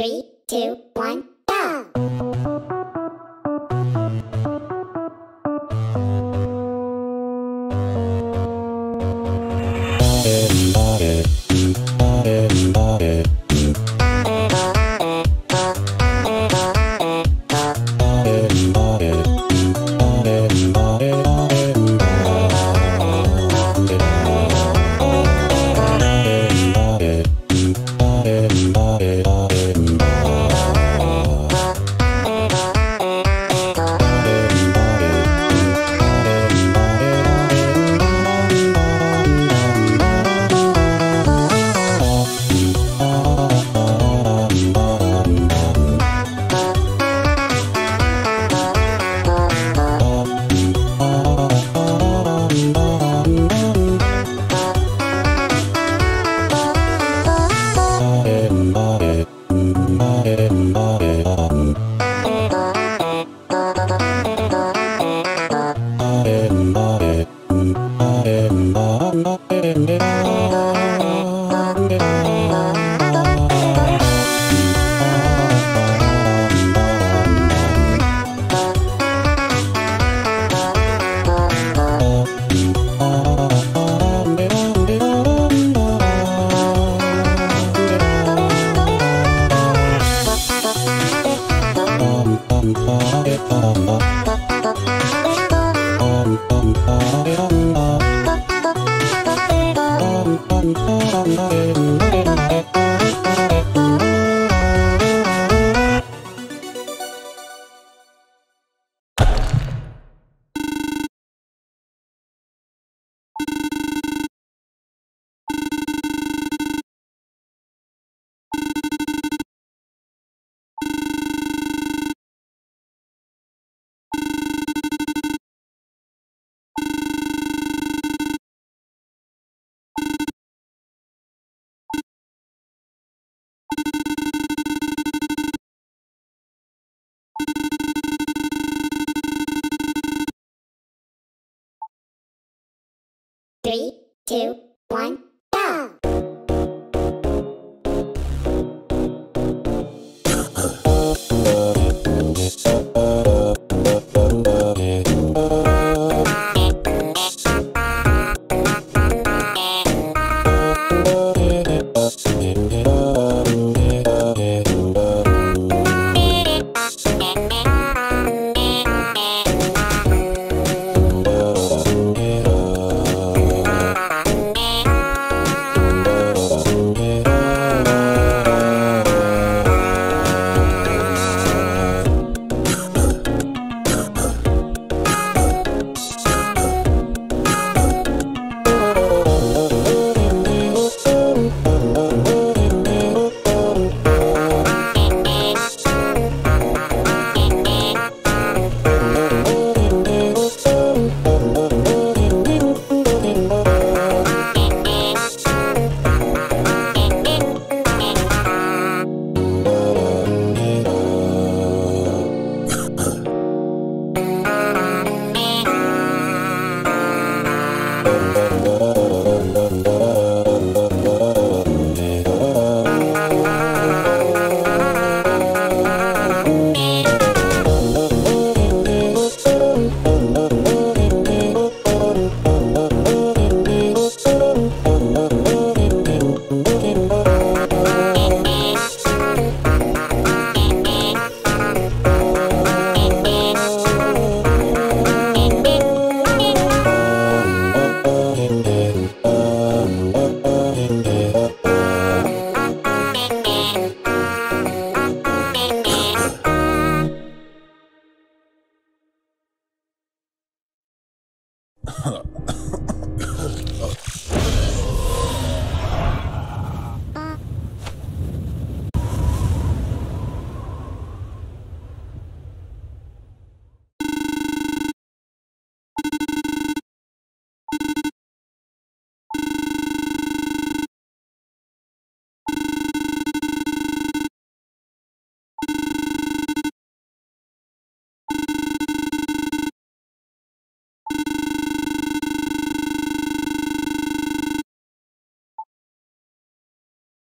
Three, two, one, two, one, 了。